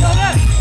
Cadê?